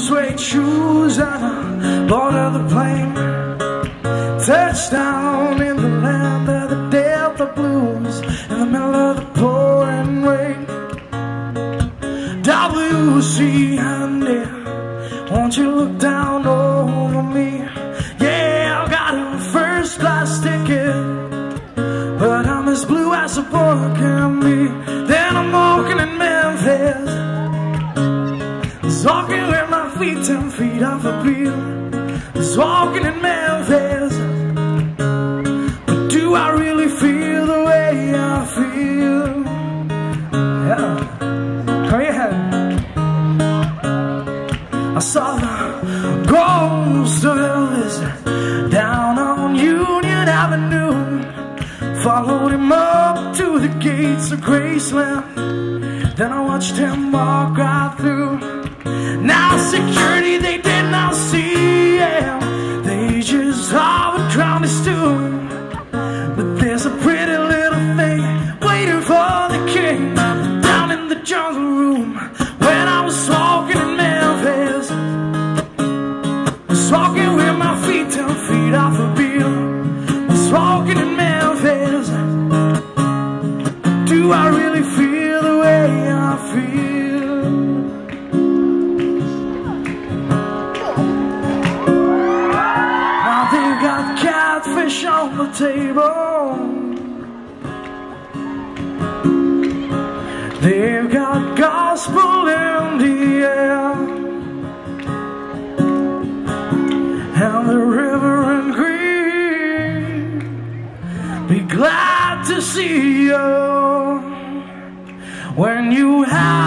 suede shoes and a board of the plane. Touchdown in the land of the Delta Blues in the middle of the pouring rain. WC, honey, won't you look down over me? Yeah, I got a first class ticket, but I'm as blue as a boy can be. Then I'm walking in Memphis, walking ten feet off the beat. Just walking in Memphis, but do I really feel the way I feel? Yeah. Go ahead. I saw the ghost of Elvis down on Union Avenue. Followed him up to the gates of Graceland. Then I watched him walk right through. Security they did not see him. They just saw a drowned his tune. But there's a pretty little thing waiting for the king down in the jungle room. When I was walking in Memphis, was walking with my feet ten feet off the beat. Was walking in Memphis. Do I really feel on the table. They've got gospel in the air. And the river and green. Be glad to see you. When you have